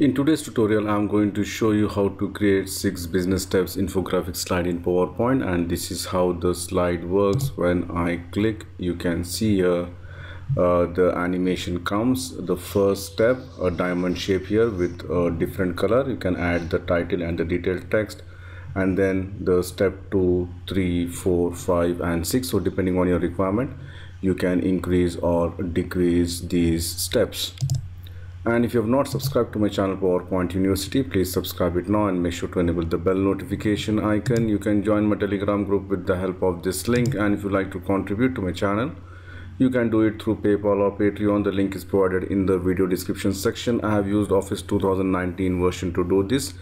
In today's tutorial, I'm going to show you how to create six business steps infographic slide in PowerPoint and this is how the slide works. When I click, you can see here uh, the animation comes. The first step, a diamond shape here with a different color. You can add the title and the detailed text and then the step two, three, four, five, and 6. So depending on your requirement, you can increase or decrease these steps and if you have not subscribed to my channel PowerPoint University please subscribe it now and make sure to enable the bell notification icon. You can join my telegram group with the help of this link. And if you like to contribute to my channel you can do it through paypal or patreon. The link is provided in the video description section. I have used office 2019 version to do this.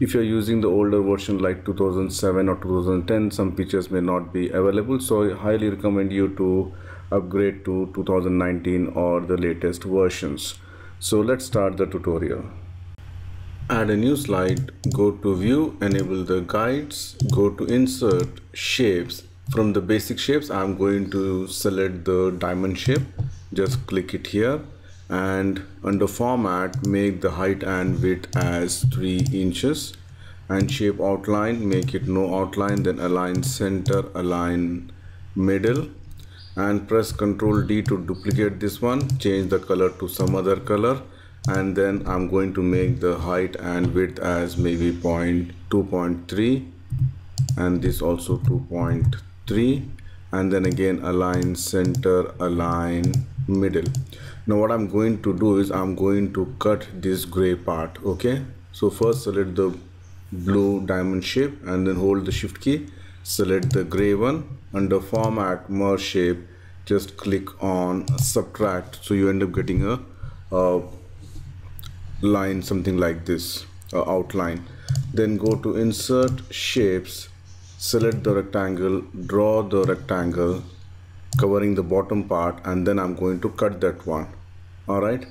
If you're using the older version like 2007 or 2010 some features may not be available. So i highly recommend you to upgrade to 2019 or the latest versions so let's start the tutorial. Add a new slide, go to view, enable the guides, go to insert shapes. From the basic shapes, I'm going to select the diamond shape. Just click it here and under format, make the height and width as 3 inches and shape outline, make it no outline, then align center, align middle and press ctrl D to duplicate this one change the color to some other color and then I'm going to make the height and width as maybe point 2.3 and this also 2.3 and then again align center align middle. Now what I'm going to do is I'm going to cut this gray part okay? So first select the blue diamond shape and then hold the shift key select the gray one under format merge shape just click on subtract so you end up getting a, a line something like this outline. Then go to insert shapes select the rectangle draw the rectangle covering the bottom part and then I'm going to cut that one. Alright?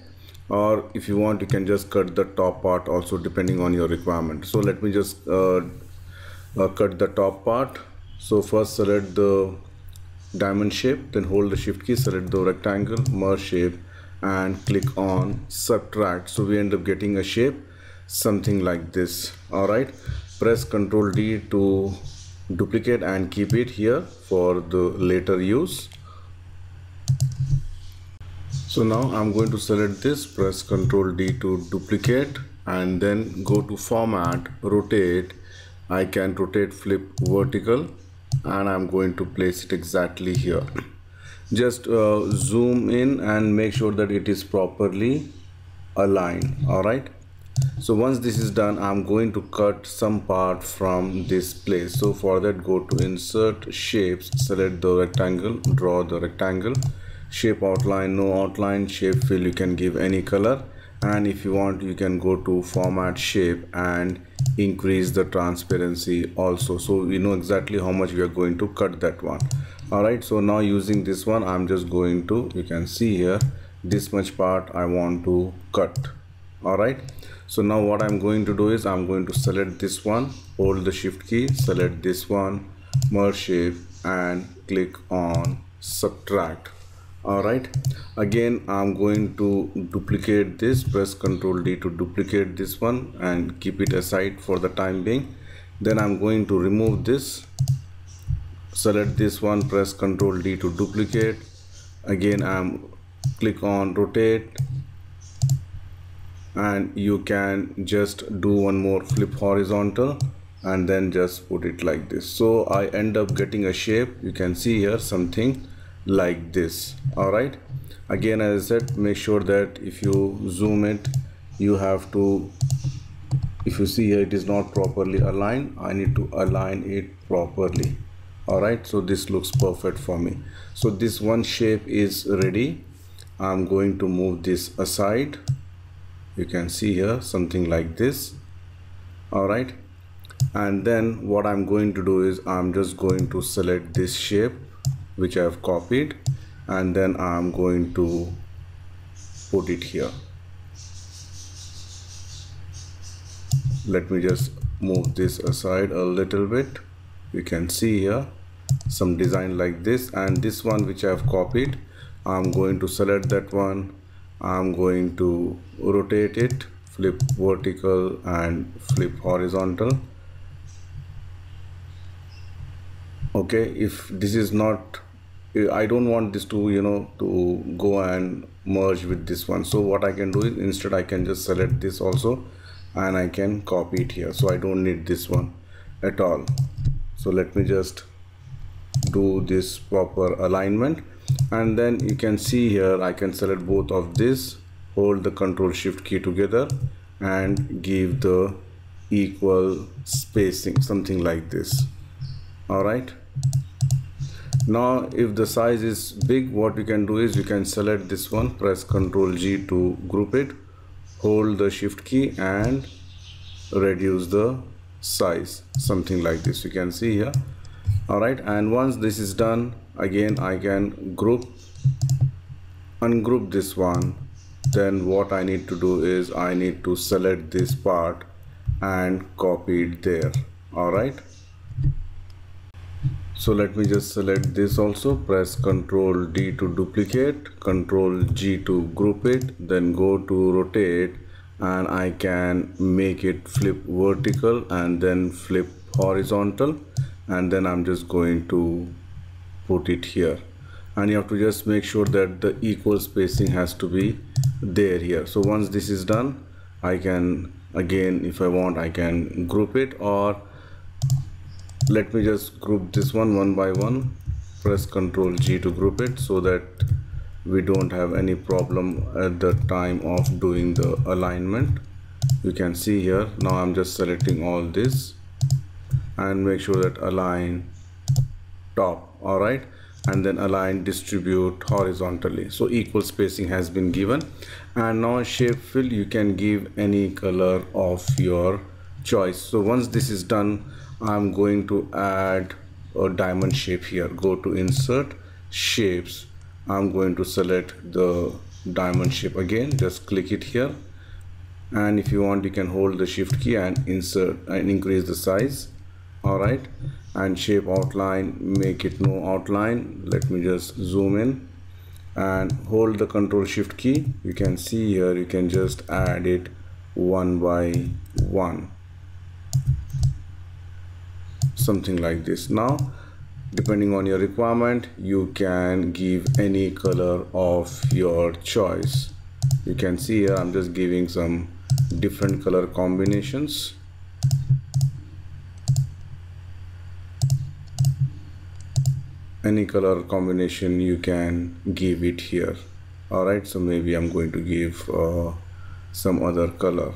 Or if you want you can just cut the top part also depending on your requirement. So let me just uh, uh, Uh, cut the top part. So first select the diamond shape then hold the shift key select the rectangle merge shape and click on subtract. So we end up getting a shape something like this. All right press ctrl d to duplicate and keep it here for the later use. So now i'm going to select this press ctrl d to duplicate and then go to format rotate i can rotate flip vertical and I'm going to place it exactly here. Just uh, zoom in and make sure that it is properly aligned all right? So once this is done I'm going to cut some part from this place. So for that go to insert shapes select the rectangle draw the rectangle. Shape outline no outline shape fill you can give any color. And if you want you can go to format shape and increase the transparency also. So we know exactly how much we are going to cut that one. All right so now using this one i'm just going to you can see here this much part i want to cut. All right so now what i'm going to do is i'm going to select this one hold the shift key select this one merge shape and click on subtract all right. Again i'm going to duplicate this press ctrl d to duplicate this one and keep it aside for the time being. Then i'm going to remove this select this one press ctrl d to duplicate. Again i'm click on rotate. And you can just do one more flip horizontal and then just put it like this. So i end up getting a shape. You can see here something like this all right? Again as I said make sure that if you zoom it you have to if you see here it is not properly aligned I need to align it properly all right? So this looks perfect for me. So this one shape is ready. I'm going to move this aside. You can see here something like this all right? And then what I'm going to do is I'm just going to select this shape which I have copied and then I'm going to put it here. Let me just move this aside a little bit. You can see here some design like this and this one which I have copied I'm going to select that one. I'm going to rotate it flip vertical and flip horizontal. Okay if this is not I don't want this to you know to go and merge with this one. So what I can do is instead I can just select this also and I can copy it here. So I don't need this one at all. So let me just do this proper alignment. And then you can see here I can select both of this hold the control shift key together and give the equal spacing something like this. All right now if the size is big what we can do is we can select this one press ctrl g to group it hold the shift key and reduce the size. Something like this you can see here. All right and once this is done again i can group ungroup this one. Then what i need to do is i need to select this part and copy it there. All right so let me just select this also. Press ctrl d to duplicate ctrl g to group it then go to rotate and I can make it flip vertical and then flip horizontal and then I'm just going to put it here. And you have to just make sure that the equal spacing has to be there here. So once this is done I can again if I want I can group it or let me just group this one one by one. Press ctrl G to group it so that we don't have any problem at the time of doing the alignment. You can see here now I'm just selecting all this and make sure that align top alright and then align distribute horizontally. So equal spacing has been given. And now shape fill you can give any color of your choice. So once this is done I'm going to add a diamond shape here. Go to insert shapes. I'm going to select the diamond shape again. Just click it here. And if you want you can hold the shift key and insert and increase the size. Alright and shape outline make it no outline. Let me just zoom in. And hold the control shift key. You can see here you can just add it one by one something like this. Now depending on your requirement you can give any color of your choice. You can see here I'm just giving some different color combinations. Any color combination you can give it here. Alright so maybe I'm going to give uh, some other color.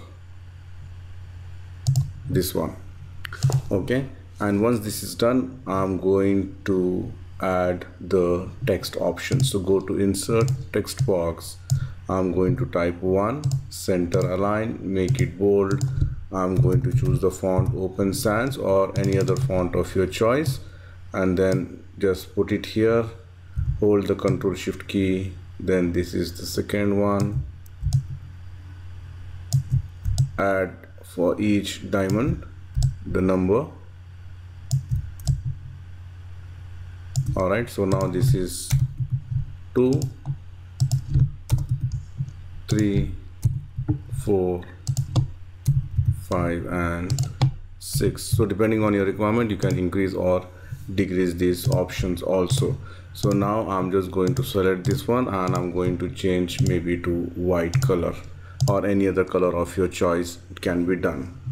This one. Okay and once this is done I'm going to add the text option. So go to insert text box. I'm going to type 1 center align make it bold. I'm going to choose the font open sans or any other font of your choice. And then just put it here. Hold the control shift key. Then this is the second one. Add for each diamond the number all right so now this is two three four five and six. So depending on your requirement you can increase or decrease these options also. So now i'm just going to select this one and i'm going to change maybe to white color or any other color of your choice it can be done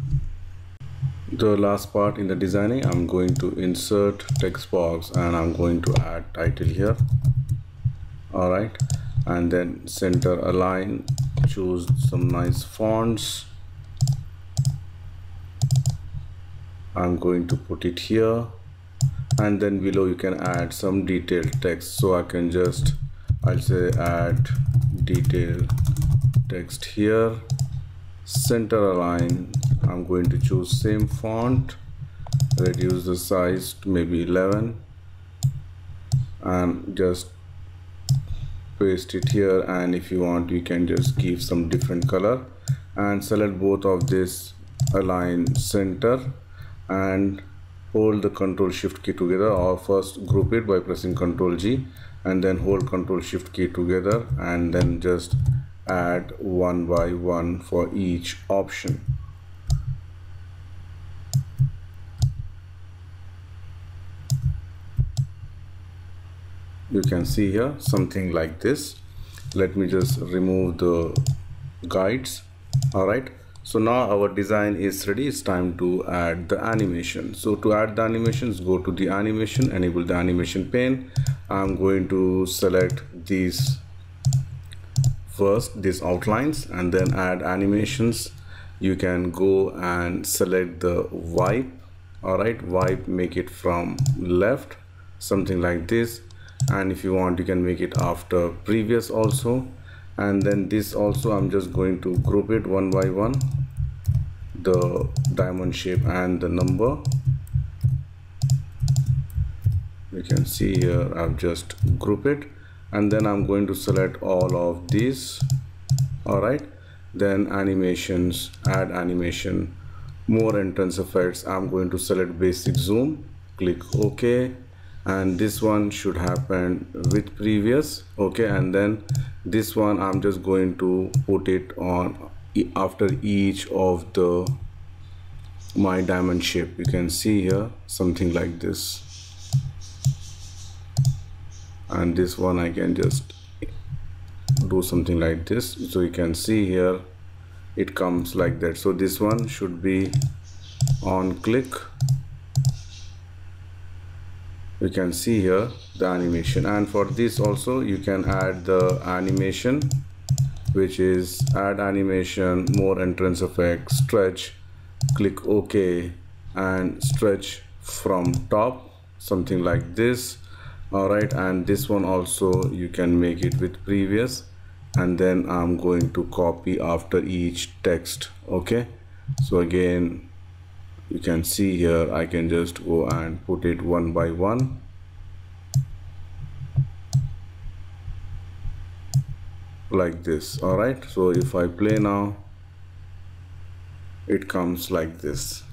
the last part in the designing I'm going to insert text box and I'm going to add title here. Alright and then center align choose some nice fonts. I'm going to put it here. And then below you can add some detailed text. So I can just I'll say add detail text here center align I'm going to choose same font reduce the size to maybe 11 and just paste it here and if you want you can just give some different color and select both of this align center and hold the control shift key together or first group it by pressing control G and then hold control shift key together and then just add one by one for each option. You can see here something like this. Let me just remove the guides. All right. So now our design is ready. It's time to add the animation. So to add the animations go to the animation enable the animation pane. I'm going to select these first these outlines and then add animations. You can go and select the wipe. All right wipe make it from left something like this. And if you want you can make it after previous also. And then this also I'm just going to group it one by one. The diamond shape and the number. You can see here I've just group it and then I'm going to select all of these. Alright. Then animations add animation more entrance effects. I'm going to select basic zoom. Click OK. And this one should happen with previous. Okay and then this one i'm just going to put it on after each of the my diamond shape. You can see here something like this and this one i can just do something like this. So you can see here it comes like that. So this one should be on click. You can see here the animation. And for this also you can add the animation which is add animation more entrance effect stretch click ok and stretch from top something like this all right and this one also you can make it with previous and then i'm going to copy after each text okay? So again you can see here I can just go and put it one by one. Like this alright so if I play now it comes like this